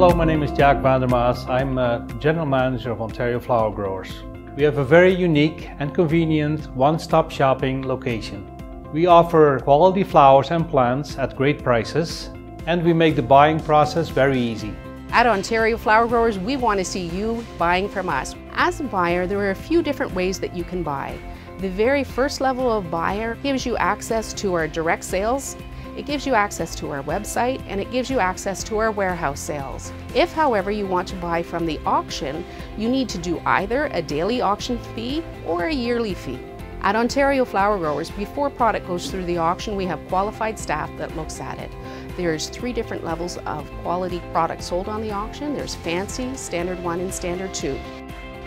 Hello, my name is Jaak Vandermaas. I'm a General Manager of Ontario Flower Growers. We have a very unique and convenient one-stop shopping location. We offer quality flowers and plants at great prices and we make the buying process very easy. At Ontario Flower Growers, we want to see you buying from us. As a buyer, there are a few different ways that you can buy. The very first level of buyer gives you access to our direct sales it gives you access to our website and it gives you access to our warehouse sales. If, however, you want to buy from the auction, you need to do either a daily auction fee or a yearly fee. At Ontario Flower Growers, before product goes through the auction, we have qualified staff that looks at it. There's three different levels of quality product sold on the auction. There's fancy, standard one, and standard two.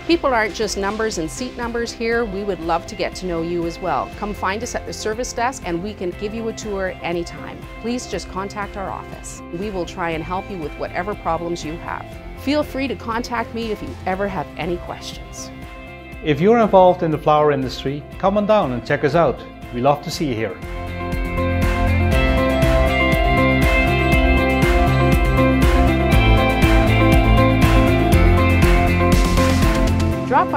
People aren't just numbers and seat numbers here. We would love to get to know you as well. Come find us at the service desk and we can give you a tour anytime. Please just contact our office. We will try and help you with whatever problems you have. Feel free to contact me if you ever have any questions. If you're involved in the flower industry, come on down and check us out. We love to see you here.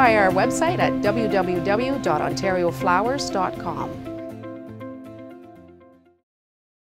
By our website at www.ontarioflowers.com.